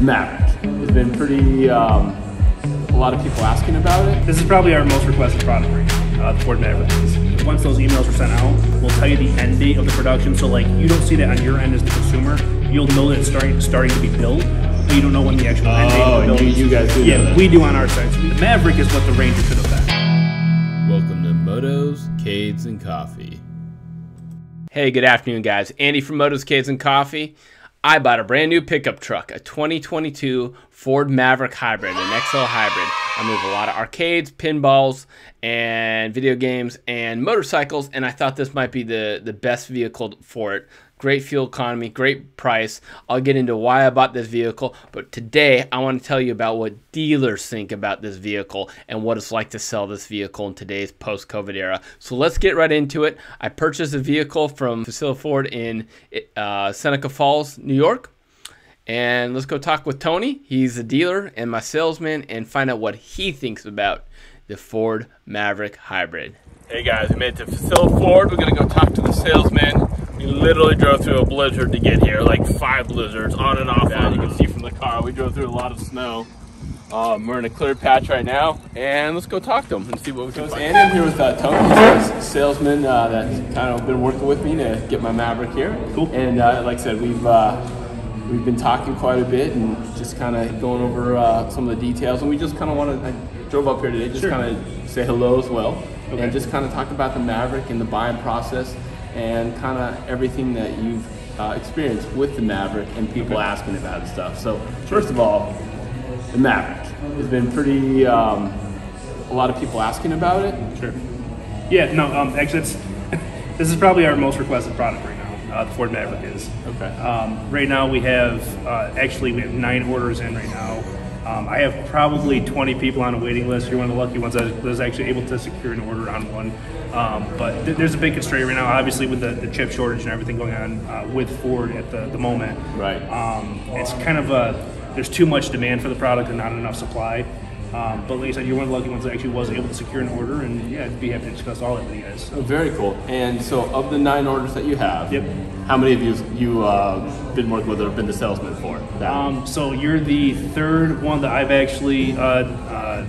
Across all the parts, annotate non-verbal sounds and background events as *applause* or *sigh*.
the Maverick. It's been pretty, um, a lot of people asking about it. This is probably our most requested product right now, uh, the Ford Maverick. is. Once those emails are sent out, we'll tell you the end date of the production. So like you don't see that on your end as the consumer. You'll know that it's starting starting to be built, but you don't know when the actual end date Oh, of the and build you- is. you guys do Yeah, we do on our side. So the Maverick is what the Ranger should have been. Welcome to Motos, Cades, and Coffee. Hey, good afternoon, guys. Andy from Motos Cades and Coffee. I bought a brand new pickup truck, a 2022 Ford Maverick Hybrid, an XL Hybrid. I move a lot of arcades, pinballs, and video games and motorcycles, and I thought this might be the, the best vehicle for it. Great fuel economy, great price. I'll get into why I bought this vehicle, but today I want to tell you about what dealers think about this vehicle and what it's like to sell this vehicle in today's post COVID era. So let's get right into it. I purchased a vehicle from Fuccillo Ford in uh, Seneca Falls, New York. And let's go talk with Tony. He's a dealer and my salesman and find out what he thinks about the Ford Maverick Hybrid. Hey guys, we made it to Fuccillo Ford. We're gonna go talk to the salesman. We literally drove through a blizzard to get here, like five blizzards on and off. As you can see from the car, we drove through a lot of snow. Um, we're in a clear patch right now, and let's go talk to him and see what we can So find. Andy, I'm here with uh, Tony, a salesman uh, that's kind of been working with me to get my Maverick here. Cool. And uh, like I said, we've uh, we've been talking quite a bit and just kind of going over uh, some of the details. And we just kind of want to. I drove up here today, just Sure. kind of say hello as well, Okay. and just kind of talk about the Maverick and the buying process and kind of everything that you've uh, experienced with the Maverick and people asking about and stuff. So first of all, the Maverick has been pretty. Um, a lot of people asking about it. Sure. Yeah, no, um, actually, it's, *laughs* this is probably our most requested product right now. Uh, the Ford Maverick is. Okay. Um, right now, we have uh, actually we have nine orders in right now. Um, I have probably 20 people on a waiting list. You're one of the lucky ones that was actually able to secure an order on one. Um, but th- there's a big constraint right now, obviously, with the, the chip shortage and everything going on uh, with Ford at the, the moment. Right. Um, it's kind of a there's too much demand for the product and not enough supply. Um, but like I said, you're one of the lucky ones that actually was able to secure an order, and yeah, I'd be happy to discuss all that with you guys. Oh, very cool. And so, of the nine orders that you have, Yep. how many of you you uh, been working with or been the salesman for? Um, so you're the third one that I've actually uh, uh,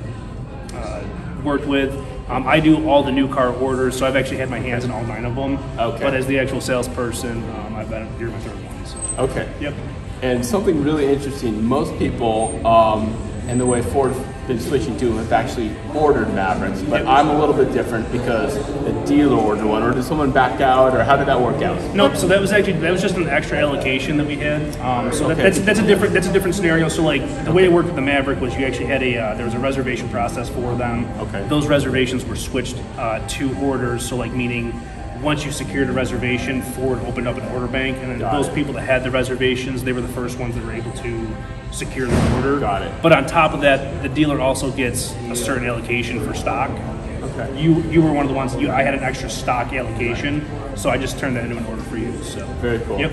uh, worked with. Um, I do all the new car orders, so I've actually had my hands in all nine of them. Okay. But as the actual salesperson, um, I've been you're my third one. So. okay. Yep. And something really interesting. Most people, um, and the way Ford's been switching to, have actually ordered Mavericks. But I'm a little bit different because the dealer ordered one, or did someone back out, or how did that work out? Nope. So that was actually that was just an extra allocation that we had. Um, so that, that's that's a different that's a different scenario. So like the way it worked with the Maverick was you actually had a uh, there was a reservation process for them. Okay. Those reservations were switched uh, to orders. So like meaning. Once you secured a reservation, Ford opened up an order bank, and then Got those it. people that had the reservations, they were the first ones that were able to secure the order. Got it. But on top of that, the dealer also gets a certain allocation for stock. Okay. You you were one of the ones. You, I had an extra stock allocation, so I just turned that into an order for you. So Very cool. Yep.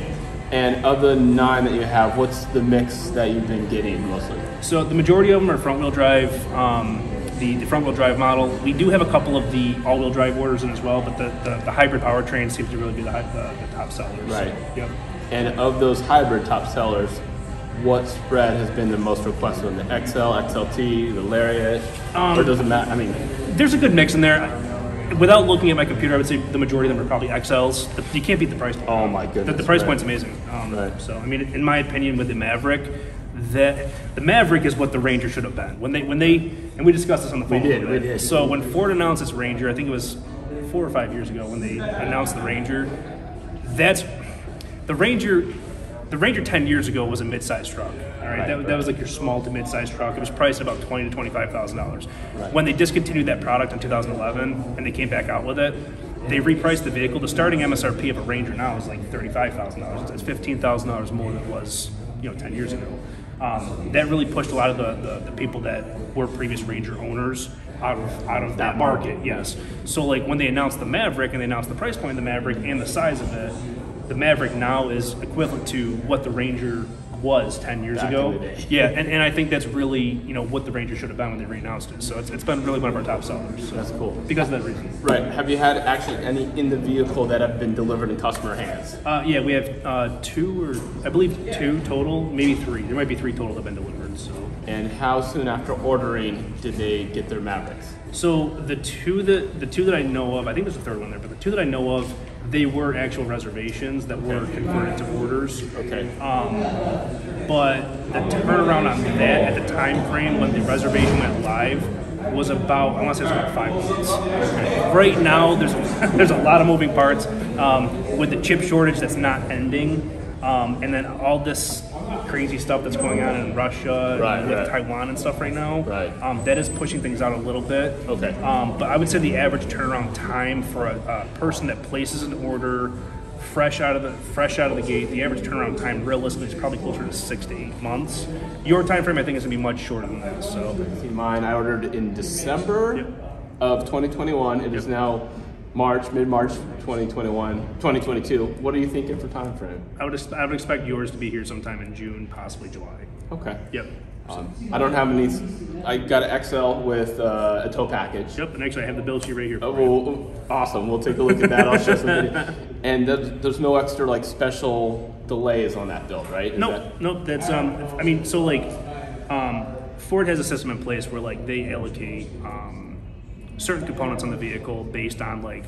And of the nine that you have, what's the mix that you've been getting mostly? So the majority of them are front wheel drive. Um, the, the front wheel drive model. We do have a couple of the all wheel drive orders in as well, but the, the, the hybrid powertrain seems to really be the, the, the top sellers. Right. Yep. And of those hybrid top sellers, what spread has been the most requested on the XL, XLT, the Lariat, Um, or does it matter? I mean, There's a good mix in there. Without looking at my computer, I would say the majority of them are probably XLs. The- You can't beat the price point. Oh my The, goodness, the price right. point's amazing. Um, Right. So I mean, in my opinion, with the Maverick, that the Maverick is what the Ranger should have been. When they when they and we discussed this on the phone. a did, we did. So when Ford announced this Ranger, I think it was four or five years ago when they announced the Ranger. That's the Ranger. The Ranger ten years ago was a mid-sized truck. All right, Right, that, right. that was like your small to mid-sized truck. It was priced about twenty to twenty-five thousand dollars. Right. When they discontinued that product in 2011 and they came back out with it, they repriced the vehicle. The starting MSRP of a Ranger now is like thirty-five thousand dollars. It's fifteen thousand dollars more than it was, you know, ten years ago. Um, that really pushed a lot of the, the, the people that were previous Ranger owners out of out of that market. Yes. So like when they announced the Maverick and they announced the price point of the Maverick and the size of it, the Maverick now is equivalent to what the Ranger was 10 years Back ago. in the day. Yeah, and, and I think that's really you know what the Ranger should have been when they reannounced it. So it's, it's been really one of our top sellers. So That's cool. because of that reason. Right. Have you had actually any in the vehicle that have been delivered in customer hands? Uh, yeah, we have uh, two or I believe two total, maybe three. There might be three total that have been delivered. So. And how soon after ordering did they get their Mavericks? So the two that the two that I know of, I think there's a third one there, but the two that I know of, they were actual reservations that were converted to orders. Okay. But the turnaround on that at the time frame when the reservation went live was about I want to say it was about five months. Right now, there's *laughs* there's a lot of moving parts um, with the chip shortage that's not ending, um, and then all this crazy stuff that's going on in Russia Right, and with right. Taiwan and stuff right now. Right. Um, that is pushing things out a little bit. Okay. Um, but I would say the average turnaround time for a, a person that places an order fresh out of the fresh out of the gate, the average turnaround time realistically is probably closer to six to eight months. Your time frame, I think, is gonna be much shorter than that. So mine I ordered in December of 2021. It is now March, mid-March 2021, 2022. What are you thinking for time frame? I would I would expect yours to be here sometime in June, possibly July. Okay. Yep. Um, I don't have any. I got an XL with uh, a tow package. Yep. And actually, I have the bill sheet right here. Oh, well, awesome. We'll take a look at that. I'll show some video. *laughs* And there's, there's no extra like special delays on that build, right? Is nope, that- no, that's um. I mean, so like, um, Ford has a system in place where like they allocate um, certain components on the vehicle based on like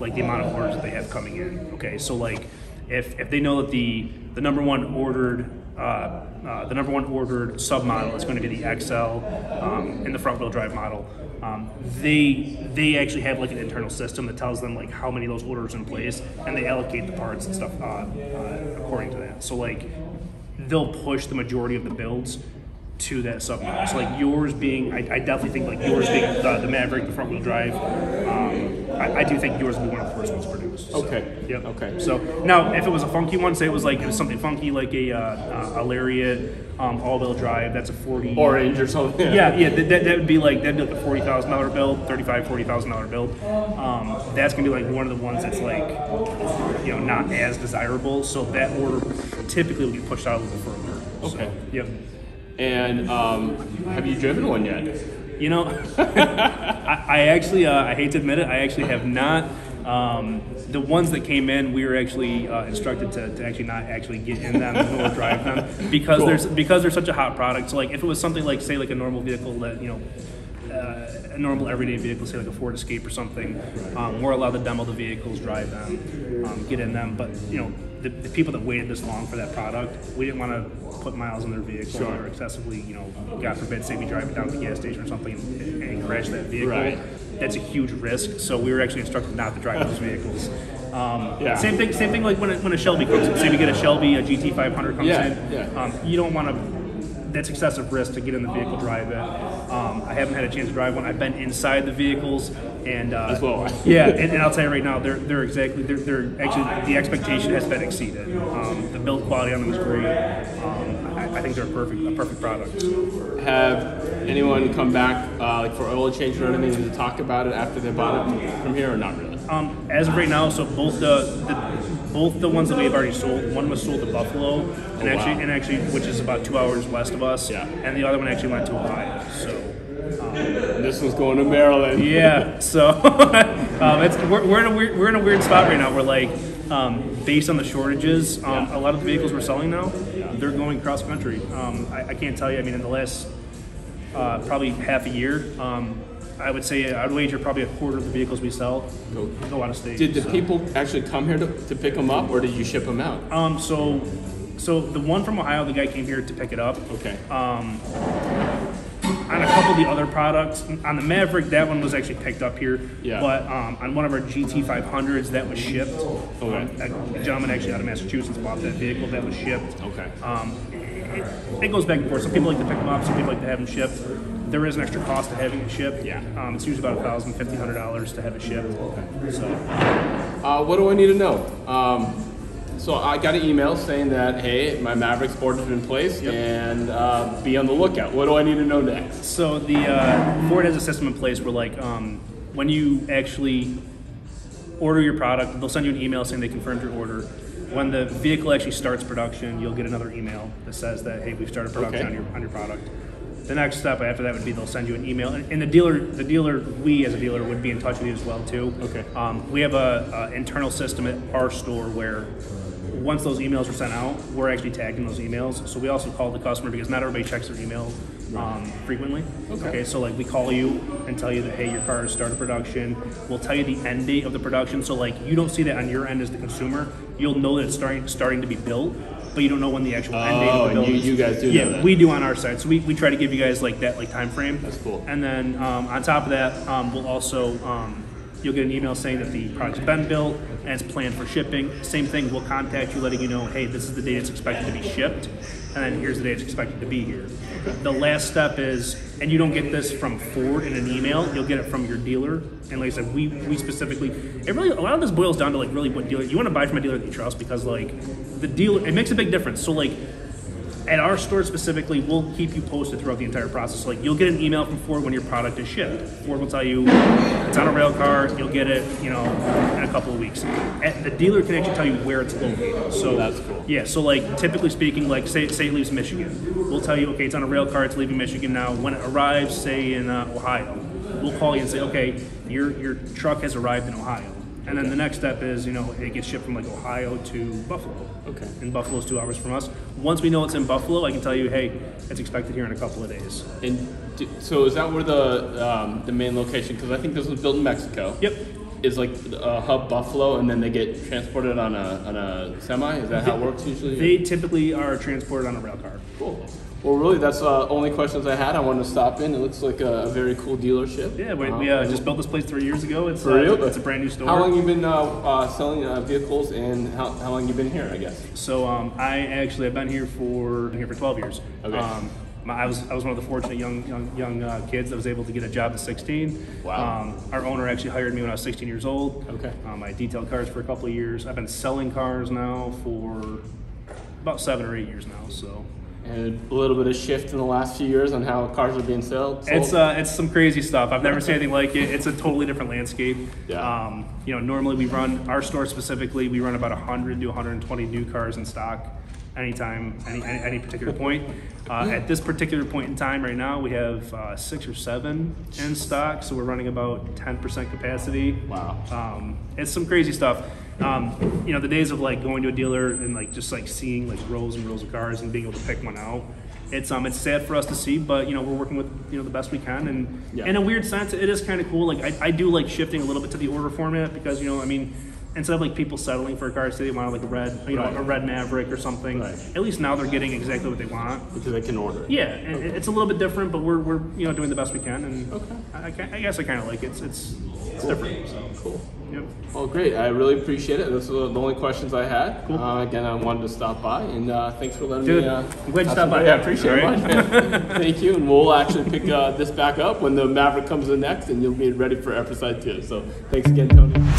like the amount of orders that they have coming in. Okay, so like if if they know that the the number one ordered uh, uh, the number one ordered submodel is going to be the XL um, in the front wheel drive model. Um, they they actually have like an internal system that tells them like how many of those orders in place, and they allocate the parts and stuff uh, uh, according to that. So like they'll push the majority of the builds to that submodel. So like yours being, I, I definitely think like yours being the, the Maverick, the front wheel drive. Um, I, I do think yours will be one of the first ones produced. So, Okay. Yep. Okay. So now, if it was a funky one, say it was like it was something funky like a, uh, uh, a Lariat, um, all-wheel drive. That's a forty. Orange or something. Yeah, yeah, that, that, that would be like that'd be like a forty thousand dollar build, thirty-five, forty thousand dollar build. Um, that's gonna be like one of the ones that's like, you know, not as desirable. So that order typically will be pushed out a little further. So, Okay. yep. And um, have you driven one yet? You know, *laughs* I, I actually, uh, I hate to admit it, I actually have not. Um, the ones that came in, we were actually uh, instructed to, to actually not actually get in them nor *laughs* drive them because Cool. there's because they're such a hot product. So like, if it was something like say like a normal vehicle that you know. Uh, a normal everyday vehicle, say like a Ford Escape or something, um, we're allowed to demo the vehicles, drive them, um, get in them. But you know, the, the people that waited this long for that product, we didn't want to put miles on their vehicle Sure. or excessively, you know, God forbid, say we drive it down to the gas station or something and, and crash that vehicle. Right. That's a huge risk. So we were actually instructed not to drive those vehicles. Um, Yeah. Same thing. Same thing. Like when a, when a Shelby comes in. Say we get a Shelby, a GT500 comes Yeah, in. yeah. Um, you don't want to. That's excessive risk to get in the vehicle, drive it. Um, I haven't had a chance to drive one. I've been inside the vehicles, and uh, As well. yeah, and, and I'll tell you right now, they're they're exactly they're, they're actually the expectation has been exceeded. Um, the build quality on them is great. Um, I, I think they're a perfect a perfect product. Have anyone come back uh, like for oil change or anything to talk about it after they bought it from here or not really? Um, as of right now, so both the, the both the ones that we've already sold, one was sold to Buffalo, and Oh, wow. actually and actually which is about two hours west of us, Yeah. and the other one actually went to Ohio. So And this one's going to Maryland. yeah, *laughs* so *laughs* um, it's we're, we're in a weird we're in a weird spot right now. We're like um, based on the shortages, um, a lot of the vehicles we're selling now, they're going cross country. Um, I, I can't tell you. I mean, in the last uh, probably half a year. Um, I would say I'd wager probably a quarter of the vehicles we sell Go. go out of state. Did the so. people actually come here to, to pick them up or did you ship them out? Um, so, so the one from Ohio, the guy came here to pick it up. Okay. On a couple of the other products, on the Maverick, that one was actually picked up here. Yeah. But um, on one of our GT500s, that was shipped. Okay. Um, a gentleman actually out of Massachusetts bought that vehicle. That was shipped. Okay. Um, it, it goes back and forth. Some people like to pick them up. Some people like to have them shipped. There is an extra cost to having it shipped. Yeah. Um, it's usually about thousand, fifteen hundred dollars to have it shipped. Okay. So. Uh, what do I need to know? So I got an email saying that hey, my Mavericks board has been placed Yep. and uh, be on the lookout. What do I need to know next? So the uh, Ford has a system in place where, like, um, when you actually order your product, they'll send you an email saying they confirmed your order. When the vehicle actually starts production, you'll get another email that says that hey, we've started production Okay. on your on your product. The next step after that would be they'll send you an email, and and the dealer, the dealer, we as a dealer would be in touch with you as well too. Okay. Um, we have a, a internal system at our store where once those emails are sent out, we're actually tagging those emails. So we also call the customer because not everybody checks their email um, frequently. Okay. So like we call you and tell you that hey, your car has started production. We'll tell you the end date of the production. So like you don't see that on your end as the consumer. You'll know that it's starting starting to be built, but you don't know when the actual end date Oh, of the and build you- is. you guys do Yeah, that. we do on our side. So we, we try to give you guys like that like time frame. That's cool. And then um, on top of that, um, we'll also um, you'll get an email saying that the product's been built it's planned for shipping. Same thing, we'll contact you letting you know, hey, this is the date it's expected to be shipped, and then here's the date it's expected to be here. The last step is, and you don't get this from Ford in an email, you'll get it from your dealer. And like I said, we we specifically, it really a lot of this boils down to like really what dealer you want to buy from a dealer that you trust because like the dealer, it makes a big difference. So like at our store specifically, we'll keep you posted throughout the entire process. Like you'll get an email from Ford when your product is shipped. Ford will tell you it's on a rail car. You'll get it, you know, in a couple of weeks. And the dealer can actually tell you where it's located. So That's cool. Yeah. So like typically speaking, like say say it leaves Michigan, we'll tell you okay, it's on a rail car. It's leaving Michigan now. When it arrives, say in uh, Ohio, we'll call you and say okay, your your truck has arrived in Ohio. And then the next step is, you know, it gets shipped from like Ohio to Buffalo. Okay. And Buffalo's two hours from us. Once we know it's in Buffalo, I can tell you, hey, it's expected here in a couple of days. And d- so is that where the um, the main location? Because I think this was built in Mexico. Yep. Is like a hub Buffalo, and then they get transported on a on a semi. Is that how it works usually? They typically are transported on a rail car. cool. Well, really, that's uh, only questions I had. I wanted to stop in. It looks like a, a very cool dealership. Yeah, we, Um, we uh, just built this place three years ago. It's For uh, real? It's a brand new store. How long you been uh, uh, selling uh, vehicles, and how, how long you been here? I guess. So um, I actually have been here for been here for 12 years. Okay. Um, my, I was I was one of the fortunate young young, young uh, kids that was able to get a job at 16. Wow. Um, our owner actually hired me when I was 16 years old. Okay. Um, I detailed cars for a couple of years. I've been selling cars now for about seven or eight years now. So And a little bit of shift in the last few years on how cars are being sold. It's uh, it's some crazy stuff. I've never seen anything like it. It's a totally different landscape. Yeah. Um, you know, normally we run our store specifically. We run about 100 to 120 new cars in stock, anytime, any any, any particular point. Uh, at this particular point in time, right now, we have uh, six or seven in stock. So we're running about 10% capacity. Wow. Um, it's some crazy stuff. Um, you know, the days of like going to a dealer and like just like seeing like rows and rows of cars and being able to pick one out. It's um it's sad for us to see, but you know we're working with you know the best we can, and Yeah. in a weird sense, it is kind of cool. Like I, I do like shifting a little bit to the order format because you know I mean instead of like people settling for a car, say they want like a red you know Right. a red Maverick or something. Right. At least now they're getting exactly what they want. because they can order. Yeah, it, it's a little bit different, but we're, we're you know doing the best we can, and I, I, I guess I kind of like it. It's it's, it's different. So Cool. yep. Well, great. I really appreciate it. Those are the only questions I had. Cool. Uh, again, I wanted to stop by, and uh, thanks for letting Dude, me. Uh, I'm glad you stopped by. Yeah, I appreciate All it. right. *laughs* much. Thank you, and we'll actually pick uh, this back up when the Maverick comes in next, and you'll be ready for episode two. So, thanks again, Tony.